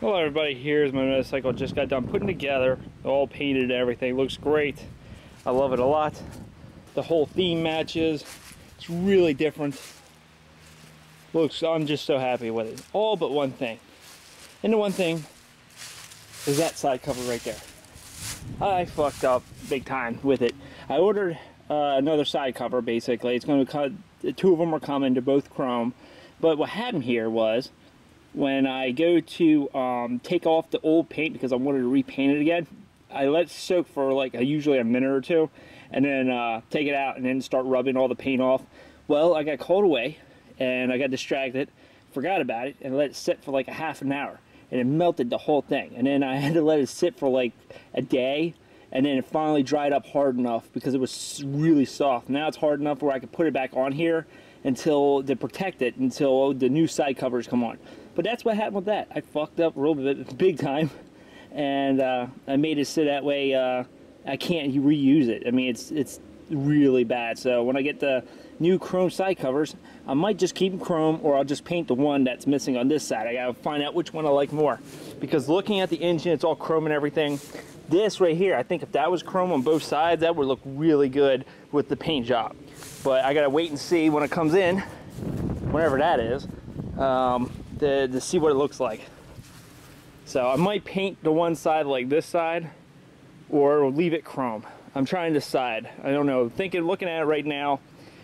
Hello everybody, here's my motorcycle. Just got done putting together, all painted and everything. Looks great. I love it a lot. The whole theme matches. It's really different. Looks, I'm just so happy with it. All but one thing. And the one thing is that side cover right there. I fucked up big time with it. I ordered uh, another side cover basically. It's going to cut, two of them are coming, they're both chrome. But what happened here was when I go to um, take off the old paint because I wanted to repaint it again, I let it soak for like a, usually a minute or two and then uh, take it out and then start rubbing all the paint off. Well, I got called away and I got distracted, forgot about it, and let it sit for like a half an hour. And it melted the whole thing. And then I had to let it sit for like a day and then it finally dried up hard enough because it was really soft. Now it's hard enough where I could put it back on here until to protect it until the new side covers come on. But that's what happened with that. I fucked up real bit, big time, and uh, I made it so that way uh, I can't reuse it. I mean, it's it's really bad. So when I get the new chrome side covers, I might just keep chrome, or I'll just paint the one that's missing on this side. I gotta find out which one I like more, because looking at the engine, it's all chrome and everything. This right here, I think if that was chrome on both sides, that would look really good with the paint job. But I gotta wait and see when it comes in, whenever that is. Um, to, to see what it looks like. So I might paint the one side like this side or leave it chrome. I'm trying to decide. I don't know. Thinking, looking at it right now,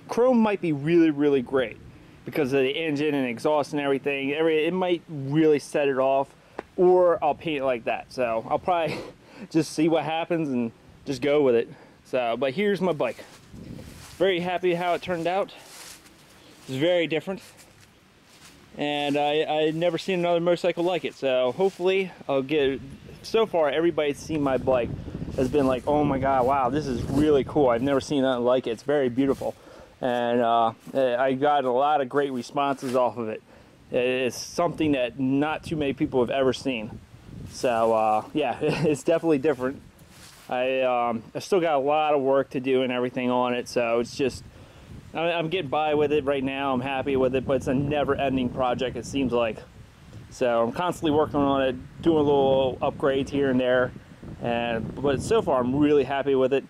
chrome might be really, really great because of the engine and exhaust and everything. Every, it might really set it off or I'll paint it like that. So I'll probably just see what happens and just go with it. So, but here's my bike. Very happy how it turned out. It's very different and I, I never seen another motorcycle like it. So hopefully I'll get, so far everybody's seen my bike has been like, oh my God, wow, this is really cool. I've never seen nothing like it. It's very beautiful. And uh, I got a lot of great responses off of it. It's something that not too many people have ever seen. So uh, yeah, it's definitely different. I, um, I still got a lot of work to do and everything on it. So it's just, I'm getting by with it right now. I'm happy with it, but it's a never-ending project, it seems like. So I'm constantly working on it, doing little upgrades here and there. And but so far, I'm really happy with it.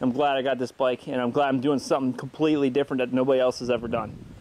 I'm glad I got this bike, and I'm glad I'm doing something completely different that nobody else has ever done.